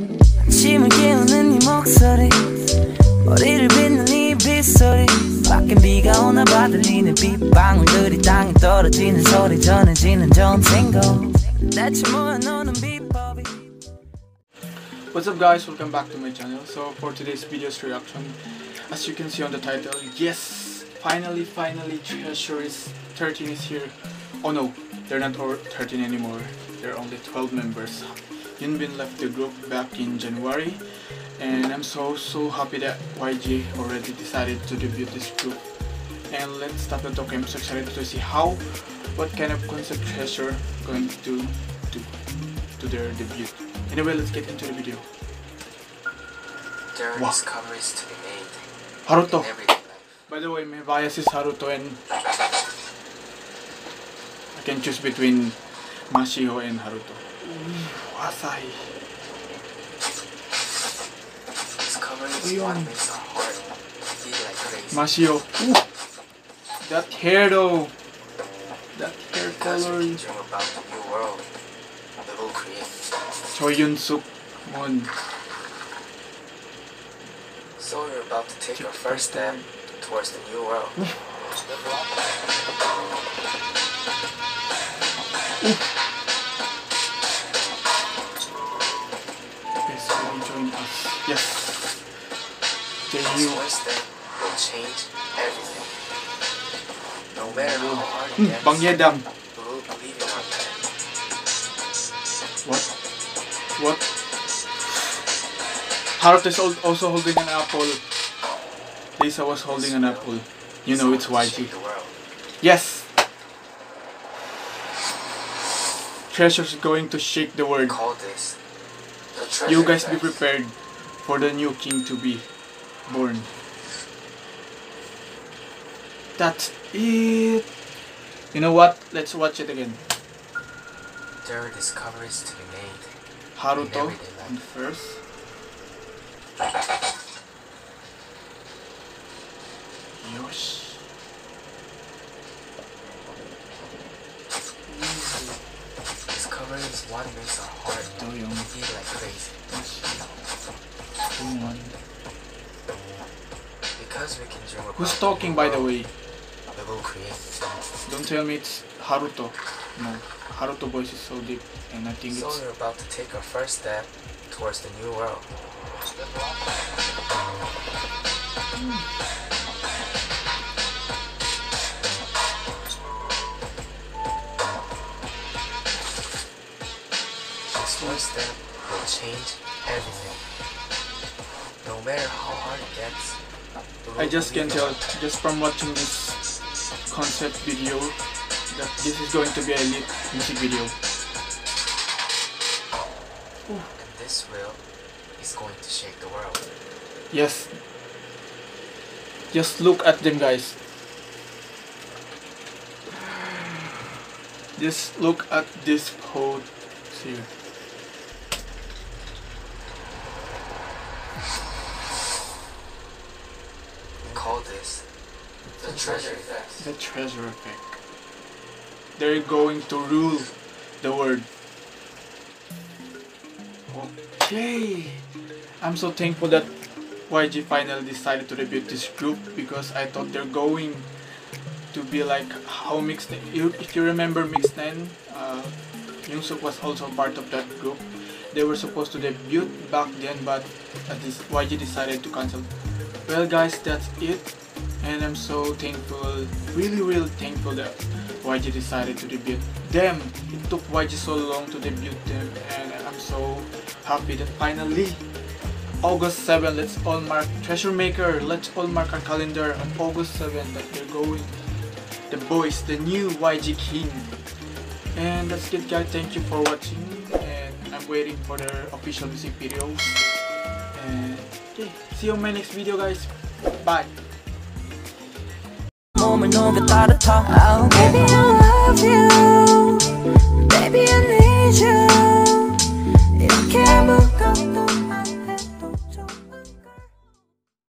아침을 깨우는 네 목소리 머리를 빗는 네 빗소리 밖엔 비가 오나 봐 들리는 빗방울들이 땅에 떨어지는 소리 전해지는 전생고 대체 뭐야 너는 비법이 What's up guys, welcome back to my channel. So for today's video's reaction, as you can see on the title, yes, finally, finally Treasure is 13 is here. Oh no, they're not all 13 anymore. They're only 12 members. Yunbin left the group back in January and I'm so so happy that YG already decided to debut this group. And let's start the talk. I'm so excited to see how, what kind of concept Treasure going to do to their debut. Anyway, let's get into the video. There are Wow. discoveries to be made Haruto. in. By the way, my bias is Haruto and I can choose between Mashiho and Haruto. Ooh, Asahi. Discovery is Ayun. what makes our heart beat like crazy. Mashiho. Ooh. That hair though. That hair color. dream about the new world we will create. Suk Moon. So we're about to take our first step towards the new world. Yes, will you join us? Yes. This Jaehyuk. first will change everything. No matter how hard it Hmm, gets, Bang Yedam. we will believe in our plan. What? What? Haruto is also holding an apple. Lisa was holding an apple. You know it's So we can YG. the. Yes! Treasure's going to shake the world. call this the You guys be prepared for the new king to be born. That's it. You know what? Let's watch it again. There are discoveries to be made. Haruto on first. Is what makes our heart Doyoung. beat like crazy. Because we can dream Who's talking by the way? We will create. Don't tell me it's Haruto. No, Haruto voice is so deep, and I think So it's we're about to take our first step towards the new world. This will change everything. No matter how hard it gets. I just can tell just from watching this concept video that this is going to be a lit music video. And this will is going to shake the world. Yes. Just look at them guys. Just look at this pose here. The treasure effect. The treasure effect. They're going to rule the world. Okay. I'm so thankful that YG finally decided to debut this group because I thought they're going to be like how Mix you if you remember Mix 9 uh, was also part of that group. They were supposed to debut back then but uh, this YG decided to cancel. Well guys that's it and I'm so thankful, really really thankful that YG decided to debut them. It took YG so long to debut them and I'm so happy that finally August 7 let's all mark Treasure Maker let's all mark our calendar on August 7 that they're going the boys the new YG King. And that's it guys thank you for watching and I'm waiting for their official music videos and see you on my next video guys. Bye 몸을 녹여 따뜻하 oh, Baby I love you Baby I need you